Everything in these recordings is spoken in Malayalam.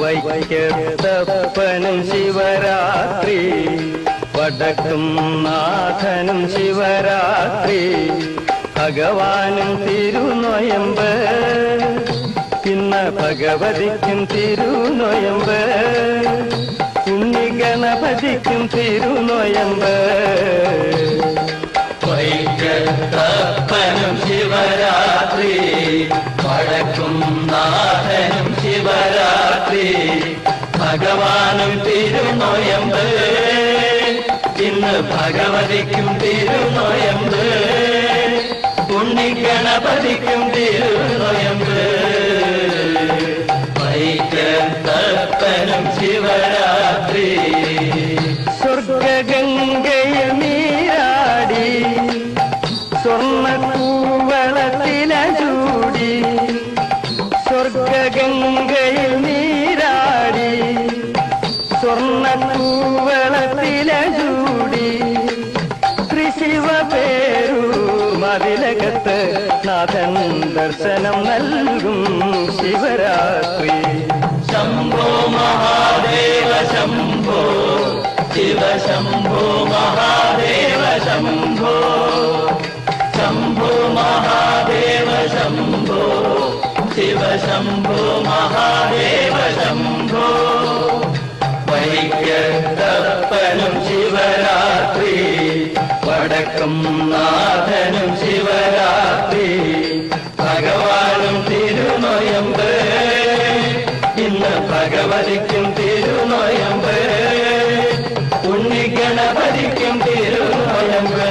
വൈക്കത്തപ്പനും ശിവരാത്രി വടക്കും നാഥനും ശിവരാത്രി ഭഗവാനും തിരുനൊയമ്പ്. ഇന്ന് ഭഗവതിക്കും തിരുനൊയമ്പ് ഉണ്ണി ഗണപതിക്കും തിരുനൊയമ്പ്. ഭഗവാനും തിരുനോയമ്പ്. ഇന്ന് ഭഗവതിക്കും തിരുനൊയമ്പ്. ഉണ്ണിഗണപതിക്കും തിരുനൊയമ്പ്. വൈക്കത്തപ്പനും ശിവരാത്രി മതിലകത്ത് നാഥൻ ദർശനം നൽകും ശിവരാത്രി ശംഭോ മഹാദേവ ശംഭോ ശിവ ശംഭോ മഹാദേവ ശംഭോ ശംഭോ മഹാദേവ ശംഭോ ശിവ ശംഭോ മഹാദേവ ശംഭോ വടക്കും നാഥനും ശിവരാത്രി. ഭഗവാനും തിരുനൊയമ്പ്. ഇന്ന് ഭഗവതിക്കും തിരുനൊയമ്പ്. ഉണ്ണിഗണപതിക്കും തിരുനൊയമ്പ്.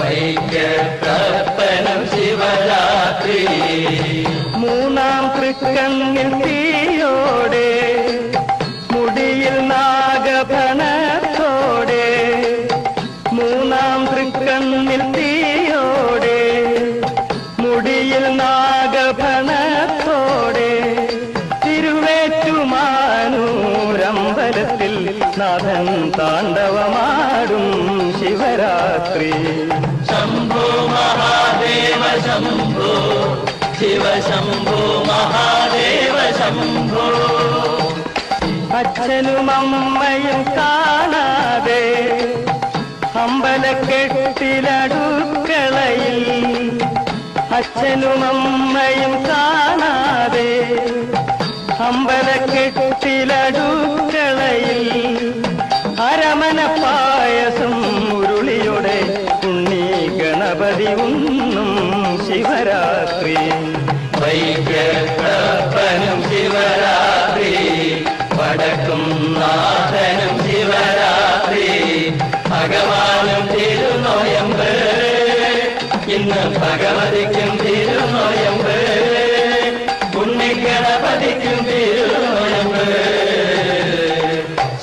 വൈക്കത്തപ്പനം ശിവരാത്രി. മൂന്നാം തൃക്കണ്ണിൽ തീയോടെ മൂന്നാം തൃക്കണ്ണിൽ തീയോടെ മുടിയിൽ നാഗഭണത്തോടെ തിരുവേറ്റുമാനൂരമ്പലത്തിൽ നാഥൻ താണ്ഡവമാടും ശിവരാത്രി. ശംഭോ മഹാദേവ ശംഭോ ശിവ ശംഭോ മഹാദേവ ശംഭോ. അച്ഛനും അമ്മയും കാണാതെ അമ്പലക്കെട്ടിലടുക്കളയിൽ അച്ഛനും അമ്മയും കാണാതെ അമ്പലക്കെട്ടിലടുക്കളയിൽ അരമന പായസം മുരുളിയുടെ ഉണ്ണി ഗണപതി ഉണ്ണും ശിവരാത്രി. വൈക്കത്തപ്പനും ഭഗവതിക്കും തിരുനോയമ്പ് ഉണ്ണിഗണപതിക്കും തിരുനോയമ്പ്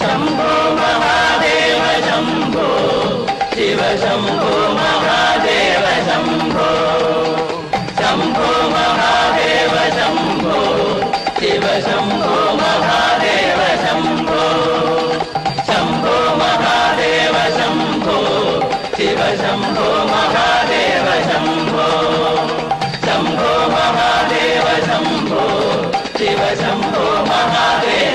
ശംഭോ മഹാദേവ ശംഭോ ശിവ ശംഭോ മഹാദേവ ശംഭോ ശംഭോ മഹാദേവ ശംഭോ ശിവ ശംഭോ മഹാദേവ ശംഭോ ശംഭോ ശിവശംഭോ മഹാദേവ.